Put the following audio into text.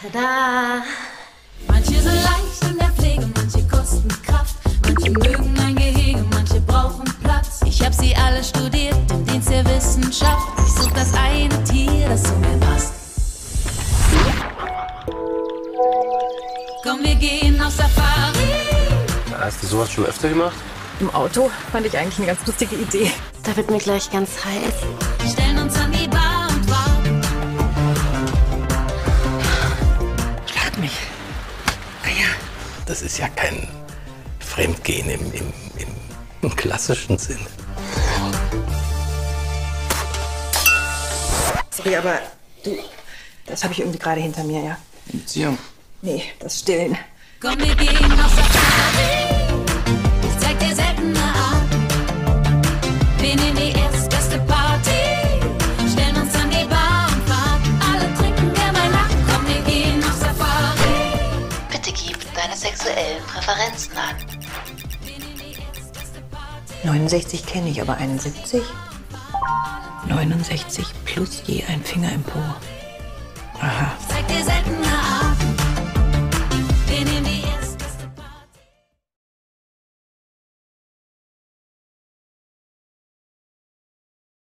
Tada! Manche sind leicht in der Pflege, manche kosten Kraft, manche mögen ein Gehege, manche brauchen Platz. Ich hab sie alle studiert im Dienst der Wissenschaft. Ich such das eine Tier, das zu mir passt. Komm, wir gehen auf Safari. Hast du sowas schon öfter gemacht? Im Auto fand ich eigentlich eine ganz lustige Idee. Da wird mir gleich ganz heiß. Stellen uns Das ist ja kein Fremdgehen im, im, im, klassischen Sinn. Sorry, aber du, das habe ich irgendwie gerade hinter mir, ja? Beziehung. Nee, das Stillen. Komm, wir gehen auf Safari. Sexuellen Präferenzen an. 69 kenne ich, aber 71? 69 plus je ein Finger im Po. Aha.